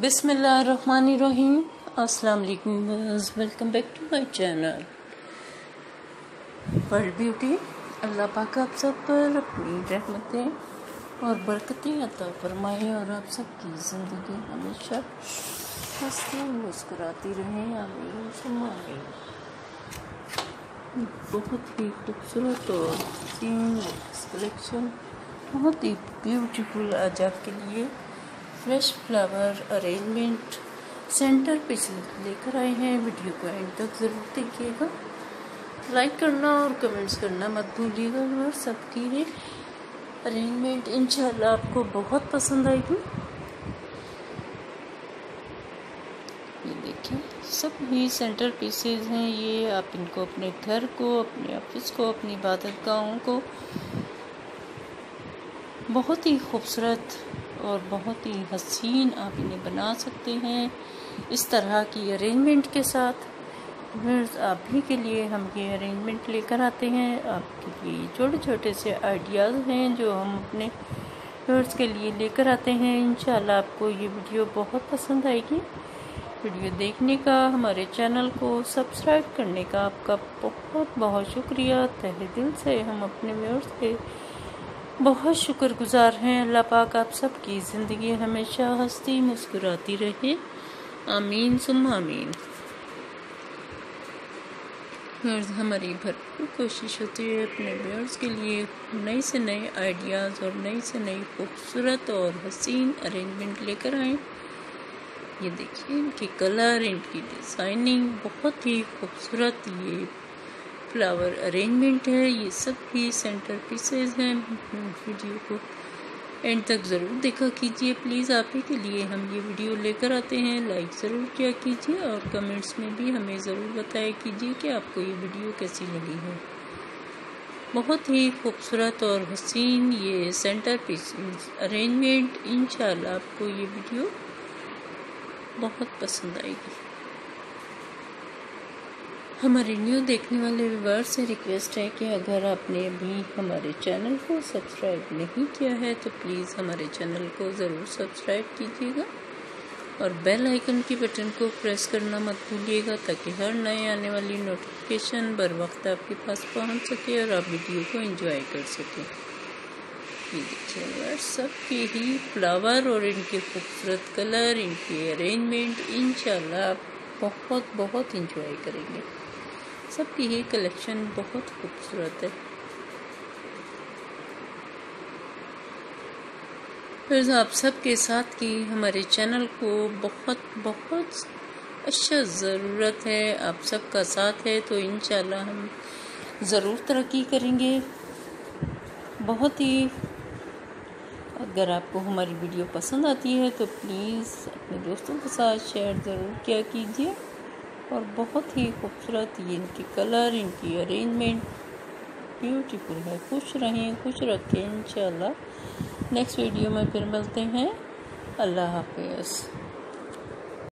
बिसमीम अस्सलाम वालेकुम welcome back to my channel. World beauty, अल्लाह पाक आप सब पर अपनी रहमतें और बरकतें अता फरमाए और आप सबकी ज़िंदगी हमेशा हंसती मुस्कुराती रहें बहुत ही खूबसूरत और सीन कलेक्शन बहुत ही ब्यूटीफुल आज आपके लिए fresh flower arrangement centrepiece लेकर आए हैं। वीडियो को एंड तक ज़रूर देखिएगा। लाइक करना और कमेंट्स करना मत भूलिएगा। और सबकी ये अरेंजमेंट इंशाल्लाह आपको बहुत पसंद आएगी। ये देखिए, सब ही सेंटर पीसेज हैं। ये आप इनको अपने घर को, अपने ऑफ़िस को, अपनी इबादत गाहों को बहुत ही खूबसूरत और बहुत ही हसीन आप इन्हें बना सकते हैं। इस तरह की अरेंजमेंट के साथ आप भी के लिए हम ये अरेंजमेंट लेकर आते हैं। आपके लिए छोटे छोटे से आइडियाज़ हैं जो हम अपने व्यूअर्स के लिए लेकर आते हैं। इन आपको ये वीडियो बहुत पसंद आएगी। वीडियो देखने का, हमारे चैनल को सब्सक्राइब करने का आपका बहुत बहुत शुक्रिया। तहे दिल से हम अपने व्यूअर्स के बहुत शुक्रगुजार हैं। अल्लाह पाक आप सबकी ज़िंदगी हमेशा हंसती मुस्कुराती रहे। आमीन सुम आमीन। हमारी भरपूर कोशिश होती है अपने व्यूअर्स के लिए नए से नए आइडियाज़ और नई से नई खूबसूरत और हसीन अरेंजमेंट लेकर आए। ये देखिए इनकी कलर, इनकी डिज़ाइनिंग बहुत ही खूबसूरत, ये फ्लावर अरेंजमेंट है, ये सब भी सेंटर पीसेज हैं। वीडियो को एंड तक ज़रूर देखा कीजिए प्लीज़ आप ही के लिए हम ये वीडियो लेकर आते हैं। लाइक ज़रूर किया कीजिए और कमेंट्स में भी हमें ज़रूर बताया कीजिए कि आपको ये वीडियो कैसी लगी है। बहुत ही खूबसूरत और हसीन ये सेंटर पीस अरेंजमेंट इन आपको ये वीडियो बहुत पसंद आएगी। हमारे न्यू देखने वाले व्यूवर्स से रिक्वेस्ट है कि अगर आपने अभी हमारे चैनल को सब्सक्राइब नहीं किया है तो प्लीज़ हमारे चैनल को ज़रूर सब्सक्राइब कीजिएगा। और बेल आइकन की बटन को प्रेस करना मत भूलिएगा, ताकि हर नए आने वाली नोटिफिकेशन बर वक्त आपके पास पहुँच सके और आप वीडियो को एंजॉय कर सकें। ये देखिए सब के ही फ्लावर और इनके खूबसूरत कलर इनके अरेंजमेंट इन आप बहुत बहुत इंजॉय करेंगे। सबकी ही कलेक्शन बहुत खूबसूरत है। फिर आप सबके साथ की हमारे चैनल को बहुत बहुत अच्छा ज़रूरत है। आप सबका साथ है तो इन हम ज़रूर तरक्की करेंगे। बहुत ही, अगर आपको हमारी वीडियो पसंद आती है तो प्लीज़ अपने दोस्तों के साथ शेयर ज़रूर किया कीजिए। और बहुत ही खूबसूरत ये इनकी कलर, इनकी अरेंजमेंट ब्यूटीफुल है। खुश रहें, खुश रखें, इंशाल्लाह। नेक्स्ट वीडियो में फिर मिलते हैं। अल्लाह हाफिज़।